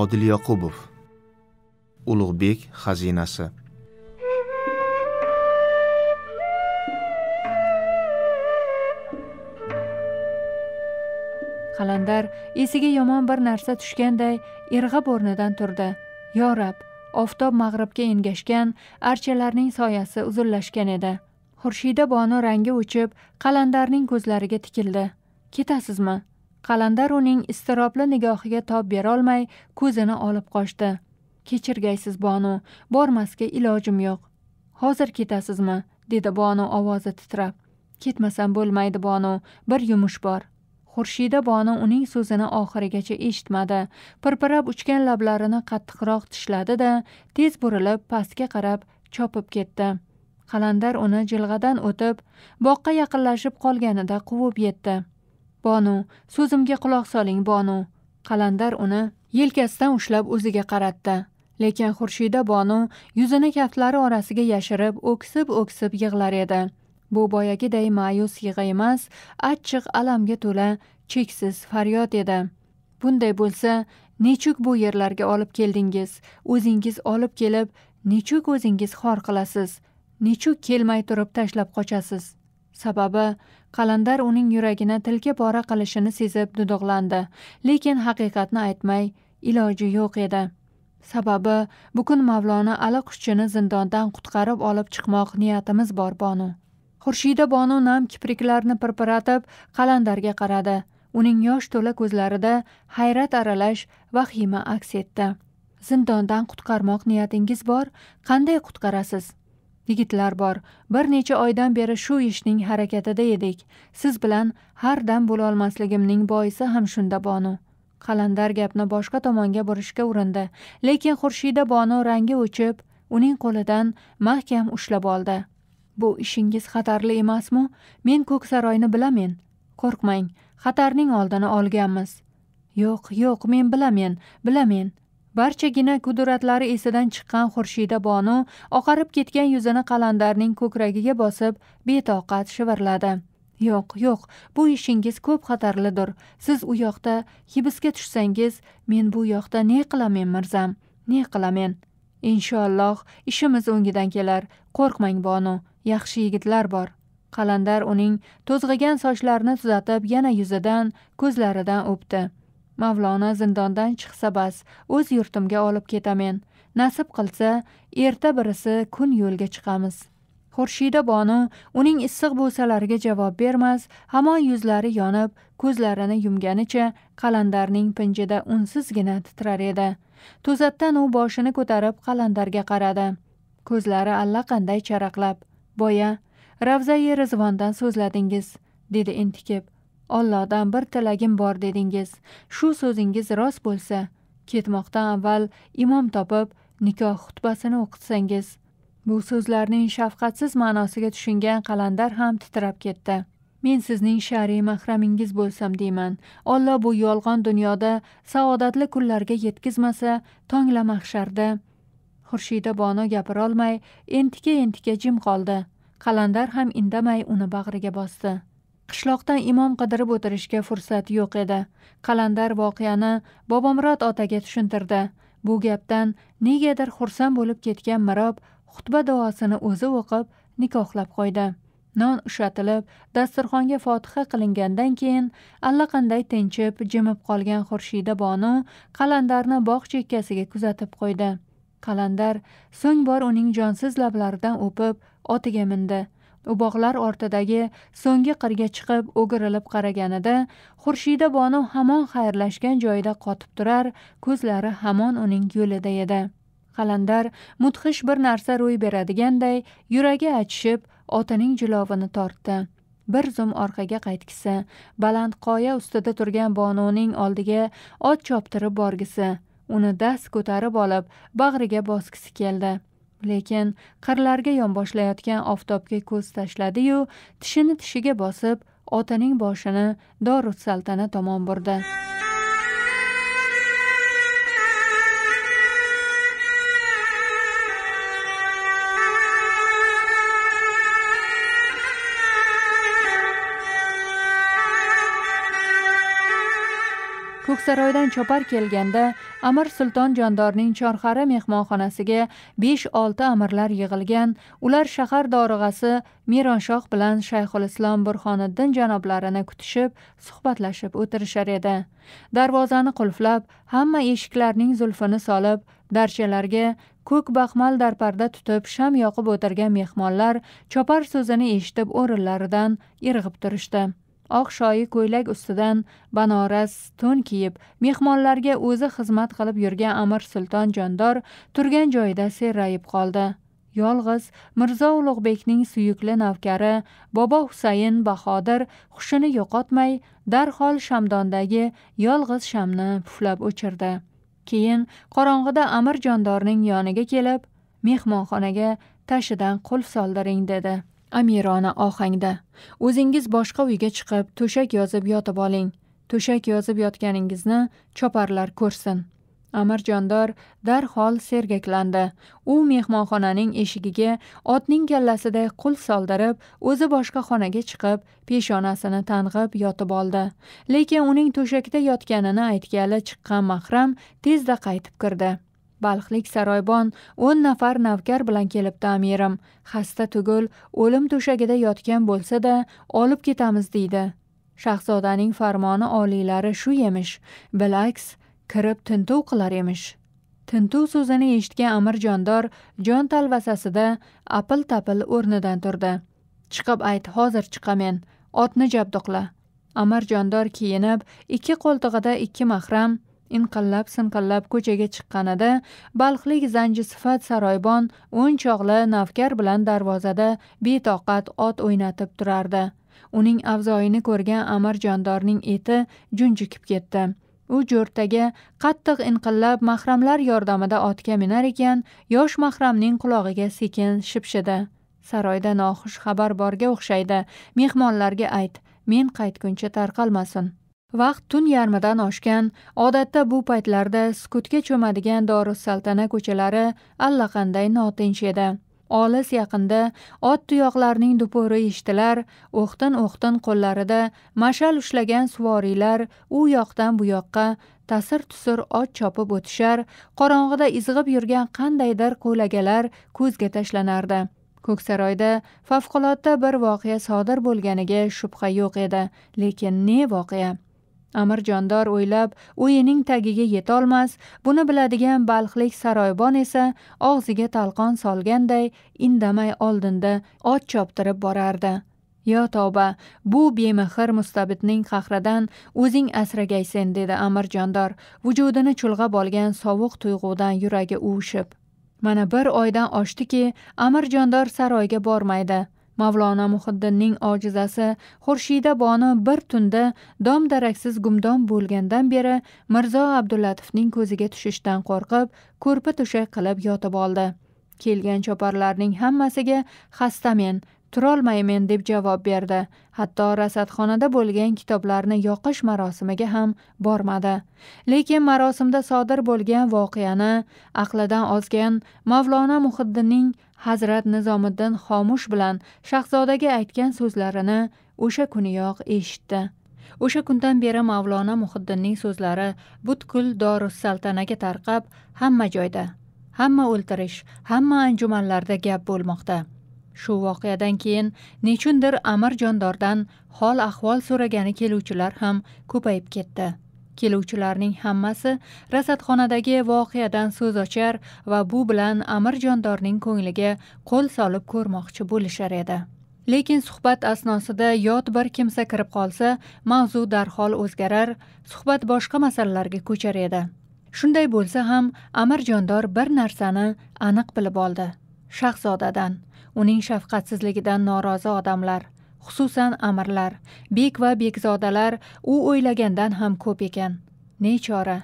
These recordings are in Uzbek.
odil yoqubov ulug'bek xazinasi. Qalandar esiga yomon bir narsa tushganday irg'ib o'rnidan turdi. Yo rab oftob mag'ribga engashgan archalarning soyasi uzunlashgan edi. Xurshida bonu rangi o'chib qalandarning ko'zlariga tikildi. Ketasizmi? Qalandar uning iztirobli nigohiga tob berolmay ko'zini olib qochdi. Kechirgaysiz bonu bormasga ilojim yo'q. Hozir ketasizmi? dedi bonu ovozi titrab. Ketmasam bo'lmaydi bonu bir yumush bor. Xurshida bonu uning so'zini oxirigacha eshitmadi. Pirpirab uchgan lablarini qattiqroq tishladi da tez burilib pastga qarab chopib ketdi. Qalandar uni jilg'adan o'tib boqqa yaqinlashib qolganida quvib yetdi. Bonu so'zimga quloq soling bonu. Qalandar uni yelkasidan ushlab o'ziga qaratdi. Lekin xurshida bonu yuzini kaftlari orasiga yashirib o'ksib o'ksib yig'lar edi. Bu boyagiday ma'yus yig'i emas achchiq alamga to'la cheksiz faryod edi. Bunday bo'lsa nechuk bu yerlarga olib keldingiz? O'zingiz olib kelib nechuk o'zingiz xor qilasiz? Nechuk kelmay turib tashlab qochasiz? Sababi qalandar uning yuragini tilka pora qilishini sezib duduqlandi. Lekin haqiqatni aytmay iloji yo'q edi. Sababi bugun mavlona allaquschini zindondan qutqarib olib chiqmoq niyatimiz bor bonu. Xurshida bonu nam kipriklarini pirpiratib qalandarga qaradi. Uning yosh to'la ko'zlarida hayrat aralash vahima aks etdi. Zindondan qutqarmoq niyatingiz bor qanday qutqarasiz? Yigitlar bor bir necha oydan beri shu ishning harakatida edik. Siz bilan har dam bo'lolmasligimning boisi ham shunda bonu. Qalandar gapni boshqa tomonga burishga urindi. Lekin xurshida bonu rangi o'chib uning qo'lidan mahkam ushlab oldi. Bu ishingiz xatarli emasmi? Men ko'ksaroyni bilamen. Qo'rqmang xatarning oldini olganmiz. Yo'q yo'q men bilamen bilamen. Barchagina gudratlari esidan chiqqan xurshida bonu oqarib ketgan yuzini qalandarning ko'kragiga bosib betoqat shivirladi. Yo'q yo'q bu ishingiz ko'p xatarlidir. Siz u yoqda hibsga tushsangiz men bu yoqda ne qilamen mirzam? Ne qilamen? Inshaalloh ishimiz o'ngidan kelar. Qo'rqmang bonu yaxshi yigitlar bor. Qalandar uning to'zg'igan sochlarini tuzatib yana yuzidan ko'zlaridan o'pdi. Mavlona zindondan chiqsa bas o'z yurtimga olib ketamen. Nasib qilsa erta birisi kun yo'lga chiqamiz. Xurshida bonu uning issiq bo'salariga javob bermas hamon yuzlari yonib ko'zlarini yumganicha qalandarning pinjida unsizgina titrar edi. To'satdan u boshini ko'tarib qalandarga qaradi. Ko'zlari allaqanday charaqlab boya ravzai rizvondan so'zladingiz dedi entikib ollohdan bir tilagim bor dedingiz. Shu so'zingiz rost bo'lsa ketmoqdan avval imom topib nikoh xutbasini o'qitsangiz. Bu so'zlarning shafqatsiz ma'nosiga tushungan qalandar ham titrab ketdi. Men sizning shariy mahramingiz bo'lsam deyman. Alloh bu yolg'on dunyoda saodatli kunlarga yetkazmasa tongla mahsharda xurshida bono gapirolmay entika entika jim qoldi. Qalandar ham indamay uni bag'riga bosdi. Qishloqdan imom qidirib o'tirishga fursat yo'q edi. Qalandar voqeani bobomurod otaga tushuntirdi. Bu gapdan negadir xursand bo'lib ketgan mirob xutba duosini o'zi o'qib nikohlab qo'ydi. Non ushatilib dasturxonga fotiha qilingandan keyin allaqanday tinchib jimib qolgan xurshida bonu qalandarni bog' chekkasiga kuzatib qo'ydi. Qalandar so'ng bor uning jonsiz lablaridan o'pib otiga mindi. Uboqlar ortidagi so'nggi qirga chiqib o'girilib qaraganida xurshida bonu hamon xayrlashgan joyida qotib turar ko'zlari hamon uning yo'lida edi. Qalandar mudhish bir narsa ro'y beradiganday yuragi achishib otining jilovini tortdi. Bir zum orqaga qaytgisi baland qoya ustida turgan bonuning oldiga ot choptirib borgisi uni dast ko'tarib olib bag'riga bosgisi keldi. Lekin qirlarga yonboshlayotgan oftobga ko'z tashladiyu tishini tishiga bosib otaning boshini saltana tomon burdi. Ko'ksaroydan chopar kelganda amir sulton jondorning chorxara mehmonxonasiga besh olti amirlar yig'ilgan. Ular shahar dorig'asi mironshoh bilan shayxulislom burxoniddin janoblarini kutishib suhbatlashib o'tirishar edi. Darvozani qulflab hamma eshiklarning zulfini solib darchalarga ko'k baxmal darparda tutib sham yoqib o'tirgan mehmonlar chopar so'zini eshitib o'rinlaridan irg'ib turishdi. Oq shoyi ko'ylak ustidan banoras to'n kiyib mehmonlarga o'zi xizmat qilib yurgan amir sulton jondor turgan joyida serrayib qoldi. Yolg'iz mirzo ulug'bekning suyukli navkari bobo husayn bahodir hushini yo'qotmay darhol shamdondagi yolg'iz shamni puflab o'chirdi. Keyin qorong'ida amir jondorning yoniga kelib mehmonxonaga tashidan qulf soldiring dedi. Amirona ohangda. O'zingiz boshqa uyga chiqib to'shak yozib yotib oling. To'shak yozib yotganingizni choparlar ko'rsin. Amir jondor darhol sergaklandi. U mehmonxonaning eshigiga otning kallasiday qul soldirib o'zi boshqa xonaga chiqib peshonasini tang'ib yotib oldi. Lekin uning to'shakda yotganini aytgali chiqqan mahram tezda qaytib kirdi. Balxlik saroybon o'n nafar navkar bilan kelibdi amirim. Xasta tugul o'lim to'shagida yotgan bo'lsa da olib ketamiz deydi. Shahzodaning farmoni oliylari shu emish. Bilaks kirib tintuv qilar emish. Tintuv so'zini eshitgan amir jondor jon talvasasida apil tapil o'rnidan turdi. Chiqib ayt hozir chiqamen. Otni jabduqla. Amir jondor kiyinib ikki qo'ltig'ida ikki mahram inqillab sinqillab ko'chaga chiqqanida balxlik zanji sifat saroybon o'n chog'li navkar bilan darvozada betoqat ot o'ynatib turardi. Uning avzoyini ko'rgan amir jondorning eti junjikib ketdi. U jo'rtaga qattiq inqillab mahramlar yordamida otga minar ekan yosh mahramning qulog'iga sekin shipshidi. Saroyda noxush xabar borga o'xshaydi. Mehmonlarga ayt men qaytguncha tarqalmasin. Vaqt tun yarmidan oshgan odatda bu paytlarda sukutga cho'madigan dorissaltana ko'chalari allaqanday notinch edi. Olis yaqinda ot tuyoqlarning dupuri eshitilar o'xtin o'xtin qo'llarida mashal ushlagan suvoriylar u yoqdan bu yoqqa tasir tusir ot chopib o'tishar qorong'ida izg'ib yurgan qandaydir qo'lagalar ko'zga tashlanardi. Ko'ksaroyda favqulodda bir voqea sodir bo'lganiga shubha yo'q edi lekin ne voqea? Amir jondor o'ylab o'yining tagiga yetolmas buni biladigan balxlik saroybon esa og'ziga talqon solganday indamay oldinda ot choptirib borardi. Yo tavba bu bemehr mustabidning qahridan o'zing asragaysen dedi amir jondor vujudini chulg'ab olgan sovuq tuyg'udan yuragi uvushib. Mana bir oydan oshdiki amir jondor saroyga bormaydi. Mavlono muhiddinning ojizasi xurshida boni bir tunda dom daraksiz gumdon bo'lgandan beri mirzo abdullatovning ko'ziga tushishdan qo'rqib ko'rpa to'shak qilib yotib oldi. Kelgan choparlarning hammasiga xastamen turolmaymen deb javob berdi. Hatto rasadxonada bo'lgan kitoblarni yoqish marosimiga ham bormadi. Lekin marosimda sodir bo'lgan voqeani aqlidan ozgan mavlono muhiddinning hazrat nizomiddin xomush bilan shahzodaga aytgan so'zlarini o'sha kuniyoq eshitdi. O'sha kundan beri mavlona muhiddinning so'zlari butkul dorussaltanaga tarqab hamma joyda hamma o'ltirish hamma anjumanlarda gap bo'lmoqda. Shu voqeadan keyin nechundir amir jondordan hol ahvol so'ragani keluvchilar ham ko'payib ketdi. Keluvchilarning hammasi rasadxonadagi voqeadan so'z ochar va bu bilan amir jondorning ko'ngliga qo'l solib ko'rmoqchi bo'lishar edi. Lekin suhbat asnosida yot bir kimsa kirib qolsa mavzu darhol o'zgarar suhbat boshqa masalalarga ko'char edi. Shunday bo'lsa ham amir jondor bir narsani aniq bilib oldi. Shahzodadan uning shafqatsizligidan norozi odamlar xususan amirlar bek va bekzodalar u o'ylagandan ham ko'p ekan. Nechora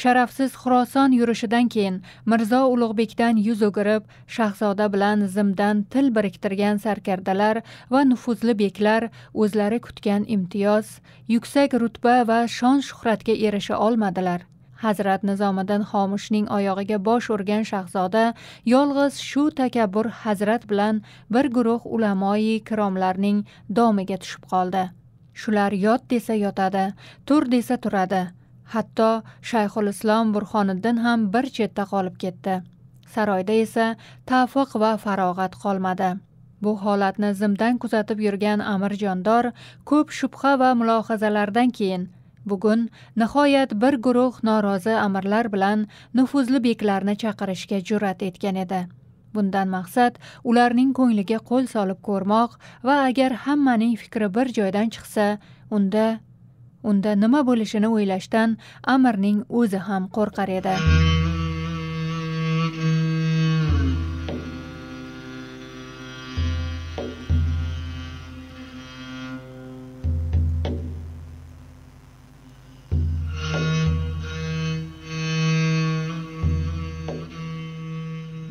sharafsiz xuroson yurishidan keyin mirzo ulug'bekdan yuz o'girib shahzoda bilan zimdan til biriktirgan sarkardalar va nufuzli beklar o'zlari kutgan imtiyoz yuksak rutba va shon shuhratga erisha olmadilar. Hazrat nizomiddin xomushning oyog'iga bosh urgan shahzoda yolg'iz shu takabbur hazrat bilan bir guruh ulamoyi kiromlarning domiga tushib qoldi. Shular yot desa yotadi tur desa turadi. Hatto shayxul islom burxoniddin ham bir chetda qolib ketdi. Saroyda esa tavfiq va farog'at qolmadi. Bu holatni zimdan kuzatib yurgan amir jondor ko'p shubha va mulohazalardan keyin bugun nihoyat bir guruh norozi amirlar bilan nufuzli beklarni chaqirishga jur'at etgan edi. Bundan maqsad ularning ko'ngliga qo'l solib ko'rmoq va agar hammaning fikri bir joydan chiqsa unda unda nima bo'lishini o'ylashdan amirning o'zi ham qo'rqar edi.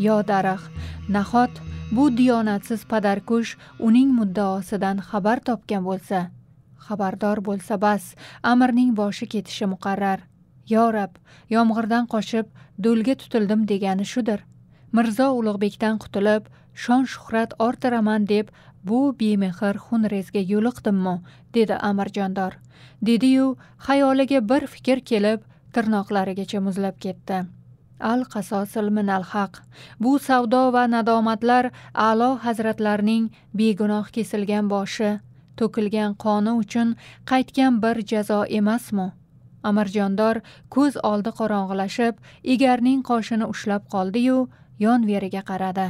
Yo daraxt. Nahot bu diyonatsiz padarkush uning muddaosidan xabar topgan bo'lsa xabardor bo'lsa bas amirning boshi ketishi muqarrar. Yo rab yomg'irdan qochib do'lga tutildim degani shudir. Mirzo ulug'bekdan qutulib shon shuhrat orttiraman deb bu bemehr xunrezga yo'liqdimmi dedi amirjondor. Dediyu xayoliga bir fikr kelib tirnoqlarigacha muzlab ketdi. Al qasosil minal haq. Bu savdo va nadomatlar a'lo hazratlarining begunoh kesilgan boshi to'kilgan qoni uchun qaytgan bir jazo emasmi? Amirjondor ko'z oldi qorong'ilashib egarning qoshini ushlab qoldiyu yon veriga qaradi.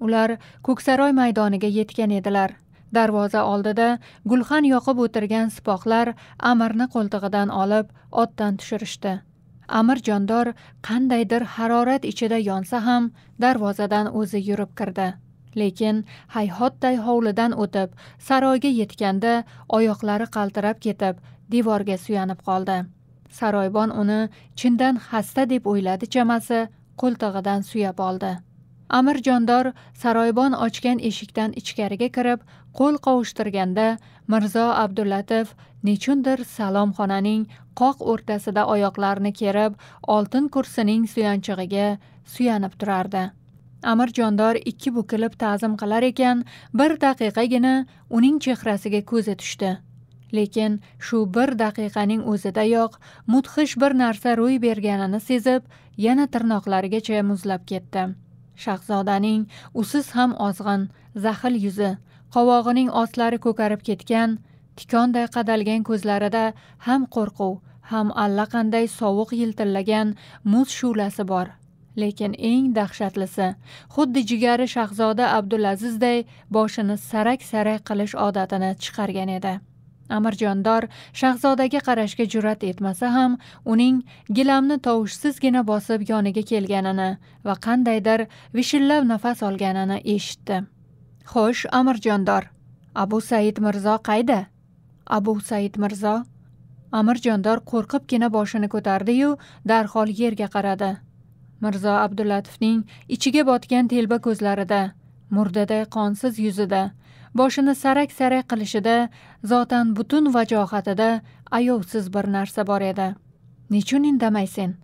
Ular ko'ksaroy maydoniga yetgan edilar. Darvoza oldida gulxan yoqib o'tirgan sipohlar amirni qo'ltig'idan olib otdan tushirishdi. Amir jondor qandaydir harorat ichida yonsa ham darvozadan o'zi yurib kirdi. Lekin hayhotday hovlidan o'tib saroyga yetganda oyoqlari qaltirab ketib devorga suyanib qoldi. Saroybon uni chindan xasta deb o'yladi chamasi qo'ltig'idan suyab oldi. Amir jondor saroybon ochgan eshikdan ichkariga kirib qo'l qovushtirganda mirzo abdullatif nechundir salomxonaning qoq o'rtasida oyoqlarini kerib oltin kursining suyanchig'iga suyanib turardi. Amir jondor ikki bukilib ta'zim qilar ekan bir daqiqagina uning chehrasiga ko'zi tushdi. Lekin shu bir daqiqaning o'zidayoq mudhish bir narsa ro'y berganini sezib yana tirnoqlarigacha muzlab ketdi. Shahzodaning usiz ham ozg'in zaxil yuzi qovog'ining ostlari ko'karib ketgan tikonday qadalgan ko'zlarida ham qo'rquv ham allaqanday sovuq yiltillagan muz shu'lasi bor. Lekin eng dahshatlisi xuddi jigari shahzoda abdulazizday boshini sarak sarak qilish odatini chiqargan edi. Amirjondor shahzodaga qarashga jur'at etmasa ham uning gilamni tovushsizgina bosib yoniga kelganini va qandaydir vishillab nafas olganini eshitdi. Xo'sh amirjondor abu said mirzo qayda? Abu said mirzo amirjondor qo'rqibgina boshini ko'tardiyu darhol yerga qaradi. Mirzo abdullatovning ichiga botgan telba ko'zlarida murdaday qonsiz yuzida boshini sarak sarak qilishida zotan butun vajohatida ayovsiz bir narsa bor edi. Nechun indamaysen?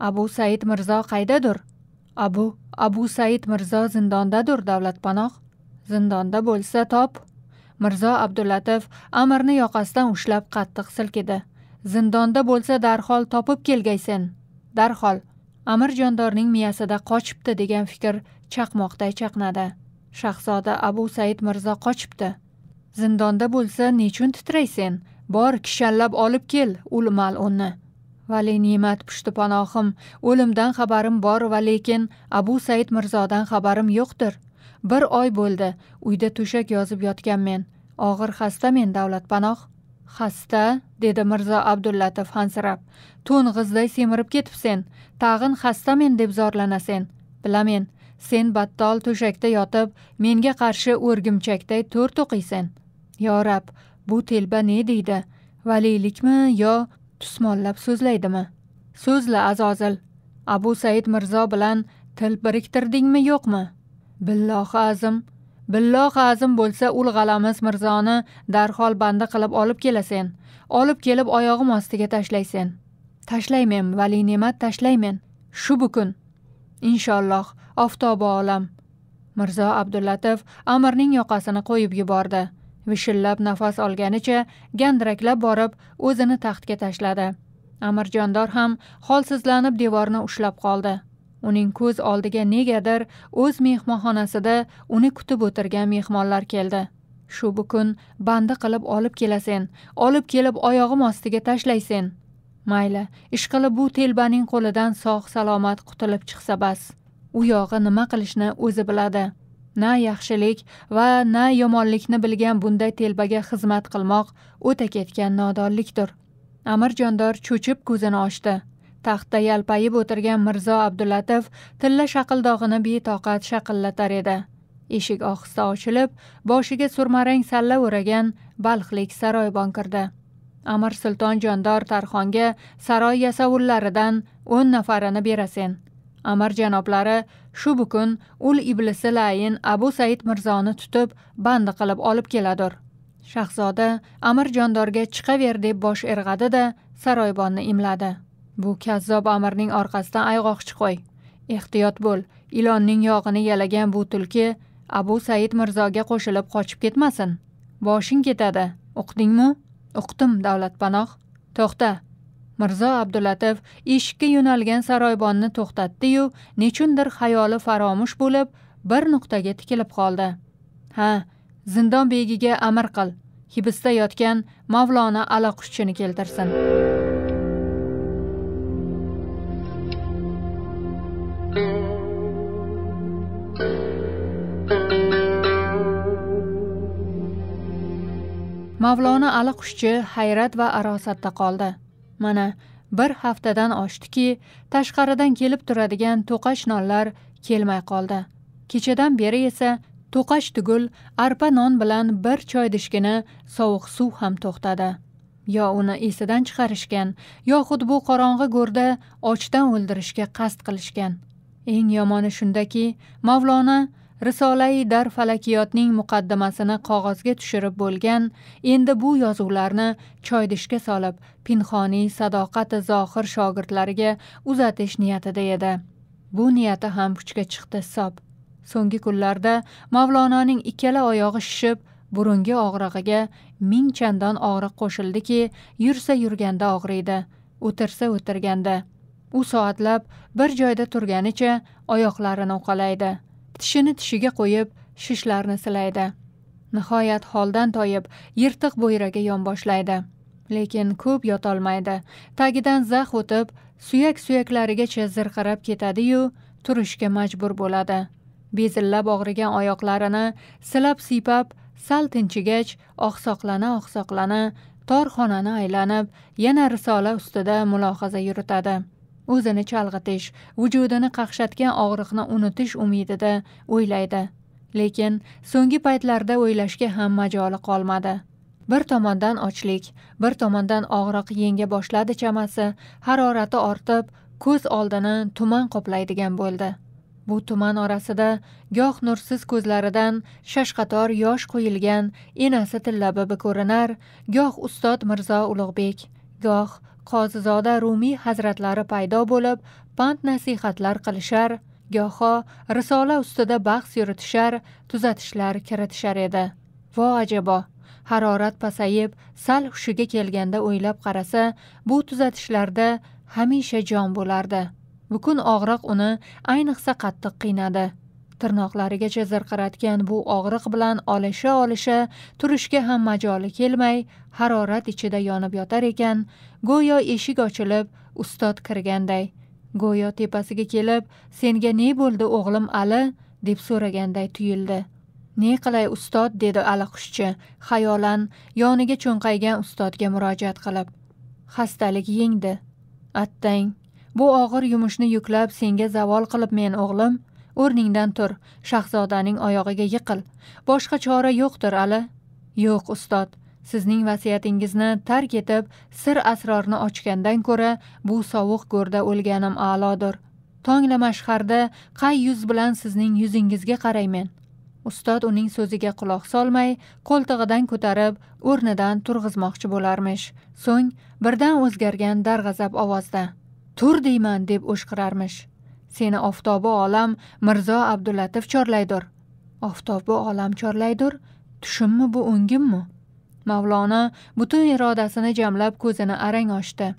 Abu said mirzo qaydadir abu abu said mirzo zindondadir davlatpanoh. Zindonda bo'lsa top. Mirzo abdullatif amirni yoqasidan ushlab qattiq silkidi. Zindonda bo'lsa darhol topib kelgaysen. Darhol amir jondorning miyasida qochibdi degan fikr chaqmoqday chaqnadi. Shahzoda abu said mirzo qochibdi. Zindonda bo'lsa nechun titraysen? Bor kishallab olib kel ul mal'unni vali ne'mat pushti panohim. O'limdan xabarim bor va lekin abu said mirzodan xabarim yo'qdir. Bir oy bo'ldi. Uyda to'shak yozib yotganmen og'ir xastamen davlatpanoh. Xasta dedi mirzo abdullatov hansirab. To'ng'izday semirib ketibsen tag'in xastamen deb zorlanasen bilamen sen battol to'shakda yotib menga qarshi o'rgimchakday to'r to'qiysan yo rab bu telba ne deydi? Valiylikmi yo tusmollab so'zlaydimi? So'zla azozil. Abu said mirzo bilan til biriktirdingmi yo'qmi? Billohi azim. Billohi azim bo'lsa ul g'alamiz mirzoni darhol bandi qilib olib kelasen. Olib kelib oyog'im ostiga tashlaysen. Tashlaymen vali ne'mat tashlaymen. Shu bukun. Inshaalloh oftobi olam. Mirzo abdullatov amirning yoqasini qo'yib yubordi. Vishillab nafas olganicha gandiraklab borib o'zini taxtga tashladi. Amirjondor ham holsizlanib devorni ushlab qoldi. Uning ko'z oldiga negadir o'z mehmonxonasida uni kutib o'tirgan mehmonlar keldi. Shu bu kun bandi qilib olib kelasen olib kelib oyog'im ostiga tashlaysen. Mayli ishqilib bu telbaning qo'lidan sog' salomat qutulib chiqsa bas. U yog'i nima qilishni o'zi biladi. Na yaxshilik va na yomonlikni bilgan bunday telbaga xizmat qilmoq o'ta ketgan nodonlikdir. Amirjondor cho'chib ko'zini ochdi. Taxtda yalpayib o'tirgan mirzo abdulatif tilla shaqildog'ini betoqat shaqillatar edi. Eshik ohista ochilib boshiga surmarang salla o'ragan balxlik saroybon kirdi. Amir sulton jondor tarxonga saroy yasovullaridan o'n nafarini berasen. Amir janoblari shu bukun ul iblisi layin abu said mirzoni tutib bandi qilib olib keladur. Shahzoda amir jondorga chiqaver deb bosh irg'adi da saroybonni imladi. Bu kazzob amirning orqasidan ayg'oqchi qo'y ehtiyot bo'l ilonning yog'ini yalagan bu tulki abu said mirzoga qo'shilib qochib ketmasin. Boshing ketadi uqdingmi uqdim davlatpanoh. To'xta. Mirzo abdulatif eshikka yo'nalgan saroybonni to'xtatdiyu nechundir xayoli faromush bo'lib bir nuqtaga tikilib qoldi. Ha zindon begiga amr qil. Hibsda yotgan mavlona alaqushchini keltirsin. Mavlona aliqushchi hayrat va arosatda qoldi. Mana bir haftadan oshdiki tashqaridan kelib turadigan to'qash nonlar kelmay qoldi. Kechadan beri esa to'qash tugul arpa non bilan bir choy idishgina sovuq suv ham to'xtadi. Yo uni esidan chiqarishgan yoxud bu qorong'i go'rda ochdan o'ldirishga qasd qilishgan. Eng yomoni shundaki mavlona risolai dar falakiyotning muqaddimasini qog'ozga tushirib bo'lgan endi bu yozuvlarni choydishga solib pinhoniy sadoqati zohir shogirdlariga uzatish niyatida edi. Bu niyati ham puchga chiqdi hisob. So'nggi kunlarda mavlononing ikkala oyog'i shishib burungi og'rig'iga ming chandon og'riq qo'shildiki yursa yurganda og'riydi o'tirsa o'tirganda. U soatlab bir joyda turganicha oyoqlarini uqalaydi. Tishini tishiga qo'yib shishlarni silaydi. Nihoyat holdan toyib yirtiq bo'yraga yonboshlaydi lekin ko'p yotolmaydi. Tagidan zax o'tib suyak suyaklarigacha zirqirab ketadiyu turishga majbur bo'ladi. Bezillab og'rigan oyoqlarini silab siypab sal tinchigach oqsoqlana oqsoqlana tor xonani aylanib yana risola ustida mulohaza yuritadi. O'zini chalg'itish vujudini qaqshatgan og'riqni unutish umidida o'ylaydi. Lekin so'nggi paytlarda o'ylashga ham majoli qolmadi. Bir tomondan ochlik bir tomondan og'riq yenga boshladi chamasi harorati ortib ko'z oldini tuman qoplaydigan bo'ldi. Bu tuman orasida goh nursiz ko'zlaridan shashqator yosh qo'yilgan enasi tillabibi ko'rinar goh ustod mirzo ulug'bek goh qozizoda rumiy hazratlari paydo bo'lib pand nasihatlar qilishar goho risola ustida bahs yuritishar tuzatishlar kiritishar edi. Vo ajabo harorat pasayib sal hushiga kelganda o'ylab qarasa bu tuzatishlarda hamisha jon bo'lardi. Bukun og'riq uni ayniqsa qattiq qiynadi. Tirnoqlarigacha zirqiratgan bu og'riq bilan olisha olisha turishga ham majoli kelmay harorat ichida yonib yotar ekan go'yo eshik ochilib ustod kirganday. Go'yo tepasiga kelib senga ne bo'ldi o'g'lim ali? deb so'raganday tuyuldi. Ne qilay ustod? dedi aliqushchi xayolan yoniga cho'nqaygan ustodga murojaat qilib. Xastalik yengdi. Attang bu og'ir yumushni yuklab senga zavol qilib men o'g'lim. O'rningdan tur shahzodaning oyog'iga yiqil. Boshqa chora yo'qdir ali yo'q ustod. Sizning vasiyatingizni tark etib sir asrorni ochgandan ko'ra bu sovuq go'rda o'lganim a'lodir. Tongla mashharda qay yuz bilan sizning yuzingizga qaraymen. Ustod uning so'ziga quloq solmay qo'ltig'idan ko'tarib o'rnidan turg'izmoqchi bo'larmish. So'ng birdan o'zgargan darg'azab ovozda tur deyman deb o'shqirarmish. seni oftobi olam mirzo abdulatif chorlaydir oftobi olam chorlaydir tushimmi bu o'ngimmi? Mavlono butun irodasini jamlab ko'zini arang ochdi.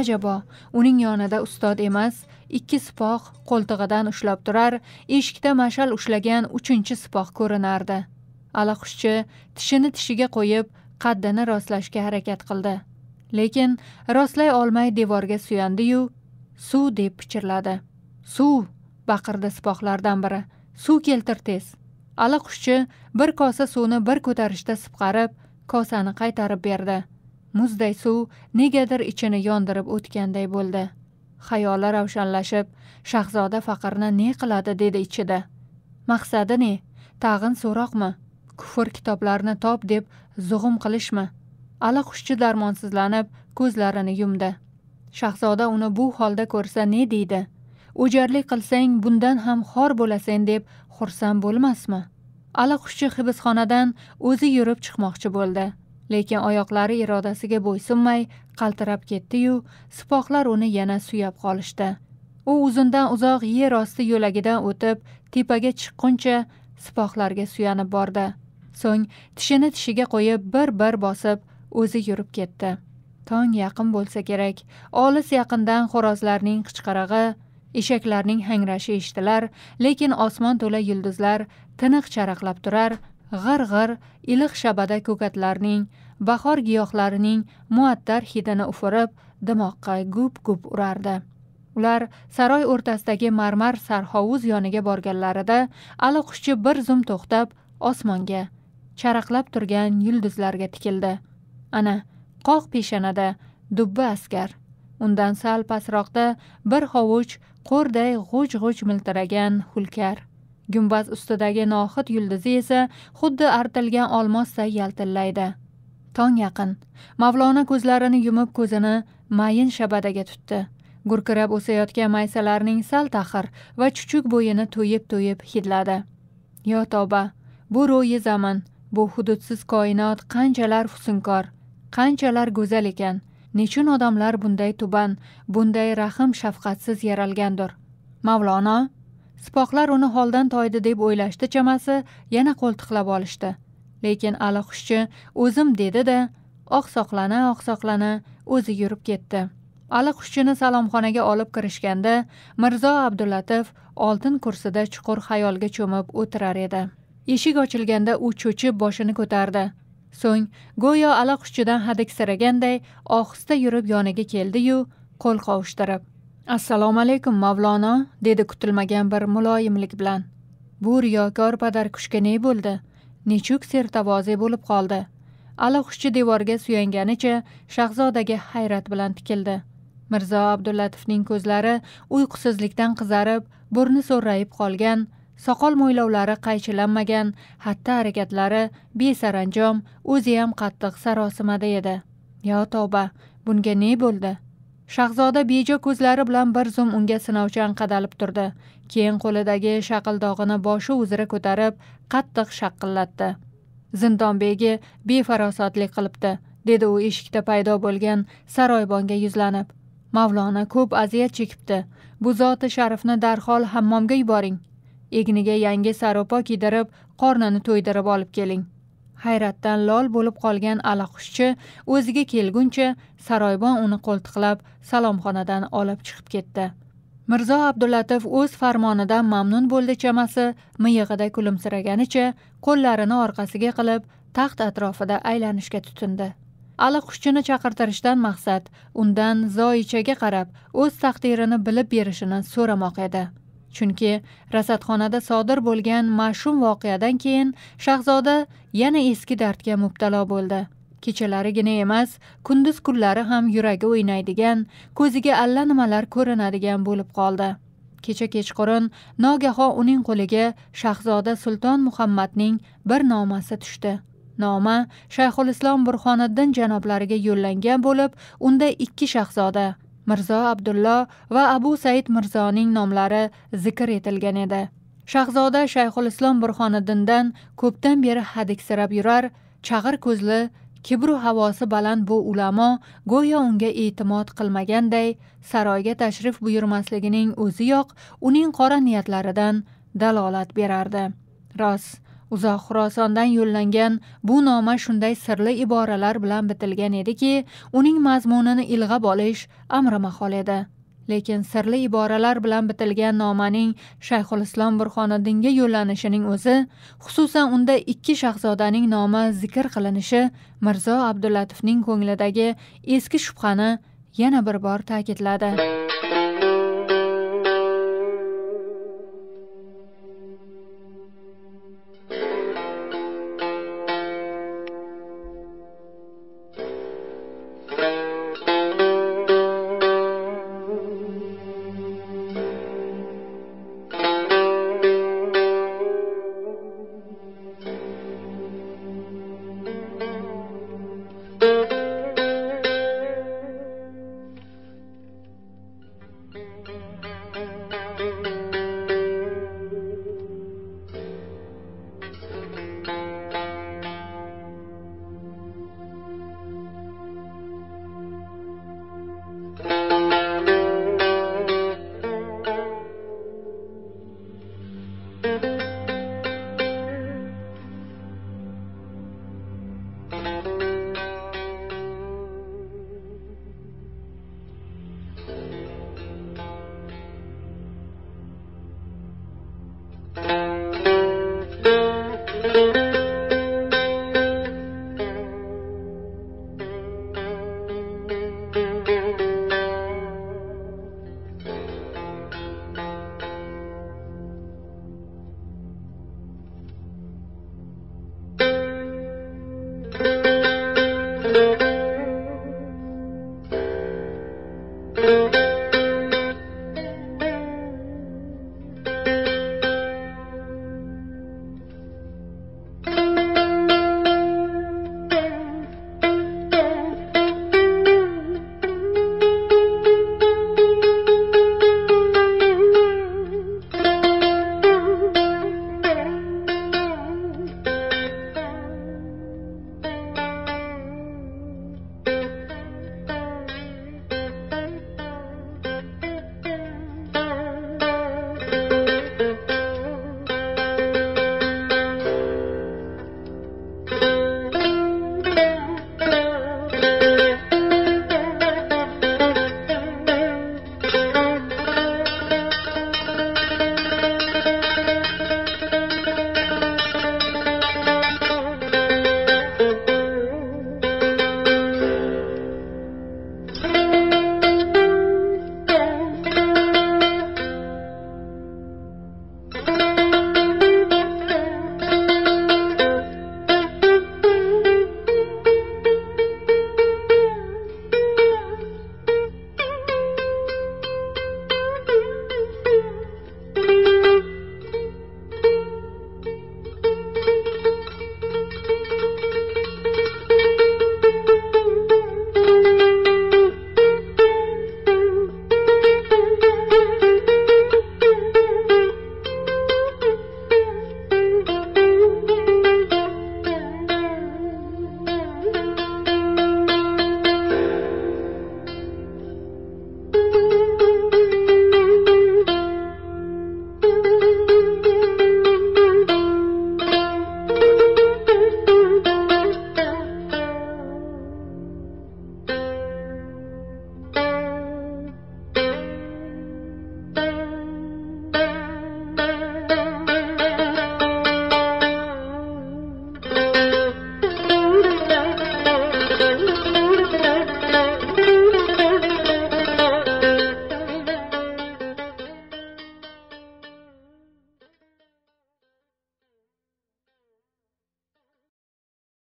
Ajabo uning yonida ustod emas ikki sipoh qo'ltig'idan ushlab turar eshikda mashal ushlagan uchinchi sipoh ko'rinardi. Alaqushchi tishini tishiga qo'yib qaddini rostlashga harakat qildi. Lekin rostlay olmay devorga suyandiyu suv deb pichirladi. Suv baqirdi sipohlardan biri. Suv keltir tez. Alaqushchi bir kosa suvni bir ko'tarishda sipqarib kosani qaytarib berdi. Muzday suv negadir ichini yondirib o'tganday bo'ldi. Xayoli ravshanlashib shahzoda faqirni ne qiladi dedi ichida. Maqsadi ne? Tag'in so'roqmi? Kufr kitoblarini top deb zug'um qilishmi? Allaqhushchi darmonsizlanib ko'zlarini yumdi. Shahzoda uni bu holda ko'rsa ne deydi? O'jarlik qilsang bundan ham xor bo'lasan deb xursand bo'lmasmi? Allaqhushchi hibsxonadan o'zi yurib chiqmoqchi bo'ldi. Lekin oyoqlari irodasiga bo'ysunmay qaltirab ketdiyu sipohlar uni yana suyab qolishdi. U uzundan uzoq yer osti yo'lagidan o'tib tepaga chiqquncha sipohlarga suyanib bordi. So'ng tishini tishiga qo'yib bir bir bosib o'zi yurib ketdi. Tong yaqin bo'lsa kerak. Olis yaqindan xo'rozlarning qichqirig'i eshaklarning hangrashi eshitilar lekin osmon to'la yulduzlar tiniq charaqlab turar g'ir g'ir iliq shabada ko'katlarning bahor giyohlarining muattar hidini ufurib dimoqqa gup gup urardi. Ular saroy o'rtasidagi marmar sarhovuz yoniga borganlarida allaqhushchi bir zum to'xtab osmonga charaqlab turgan yulduzlarga tikildi. Ana qoq peshonada dubba askar. Undan sal pastroqda bir hovuch qo'rday g'uj g'uj miltiragan hulkar. Gumbaz ustidagi noxit yulduzi esa xuddi artilgan olmosday yaltillaydi. Tong yaqin. Mavlona ko'zlarini yumib ko'zini mayin shabadaga tutdi. Gurkirab o'sayotgan maysalarning sal taxir va chuchuk bo'yini to'yib to'yib hidladi. Yo tavba bu ro'yi zamon. Bu hududsiz koinot qanchalar husnkor qanchalar go'zal ekan? Nechun odamlar bunday tuban bunday rahm shafqatsiz yaralgandir? Mavlono sipohlar uni holdan toydi deb o'ylashdi chamasi yana qo'ltiqlab olishdi. Lekin allaqhushchi o'zim dedi da oqsoqlana oqsoqlana o'zi yurib ketdi. Allaqhushchini salomxonaga olib kirishganda mirzo abdulatif oltin kursida chuqur xayolga cho'mib o'tirar edi. Eshik ochilganda u cho'chib boshini ko'tardi. So'ng go'yo allaqushidan hadiksiraganday ohista yurib yoniga keldiyu qo'l qovushtirib. Assalomu alaykum mavlono dedi kutilmagan bir muloyimlik bilan. Bu riyokor padarkushga ne bo'ldi? Nechuk sertavoze bo'lib qoldi? Allaqhushchi devorga suyanganicha shahzodaga hayrat bilan tikildi. Mirzo abdullatovning ko'zlari uyqusizlikdan qizarib burni so'rrayib qolgan soqol mo'ylovlari qaychilanmagan xatti harakatlari besaranjom o'ziyam qattiq sarosimada edi. Yo tavba bunga ne bo'ldi? Shahzoda bejo ko'zlari bilan bir zum unga sinovchan qadalib turdi. Keyin qo'lidagi shaqildog'ini boshi uzra ko'tarib qattiq shaqillatdi. Zindonbegi befarosatlik qilibdi dedi u eshikda paydo bo'lgan saroybonga yuzlanib. Mavlona ko'p aziyat chekibdi. Bu zoti sharifni darhol hammomga yuboring. Egniga yangi saropo kiydirib qornini to'ydirib olib keling. Hayratdan lol bo'lib qolgan alaqushchi o'ziga kelguncha saroybon uni qo'ltiqlab salomxonadan olib chiqib ketdi. Mirzo abdulatif o'z farmonidan mamnun bo'ldi chamasi miyig'ida kulimsiraganicha qo'llarini orqasiga qilib taxt atrofida aylanishga tutindi. Alaqushchini chaqirtirishdan maqsad undan zoichaga qarab o'z taqdirini bilib berishini so'ramoq edi. Chunki rasadxonada sodir bo'lgan mash'um voqeadan keyin shahzoda yana eski dardga mubtalo bo'ldi. Kechalarigina emas kunduz kunlari ham yuragi o'ynaydigan ko'ziga allanimalar ko'rinadigan bo'lib qoldi. Kecha kechqurun nogaho uning qo'liga shahzoda sulton muhammadning bir nomasi tushdi. Noma shayxul islom burxoniddin janoblariga yo'llangan bo'lib unda ikki shahzoda mirzo abdullo va abu said mirzoning nomlari zikr etilgan edi. Shahzoda shayxul islom burxoniddindan ko'pdan beri hadiksirab yurar chag'ir ko'zli kibru havosi baland bu ulamo go'yo unga e'timod qilmaganday saroyga tashrif buyurmasligining o'ziyoq uning qora niyatlaridan dalolat berardi. Rost. Uzoq xurosondan yo'llangan bu noma shunday sirli iboralar bilan bitilgan ediki uning mazmunini ilg'ab olish amri mahol edi. Lekin sirli iboralar bilan bitilgan nomaning shayxul islom burxoniddinga yo'llanishining o'zi xususan unda ikki shahzodaning nomi zikr qilinishi mirzo abdullatovning ko'nglidagi eski shubhani yana bir bor ta'kidladi.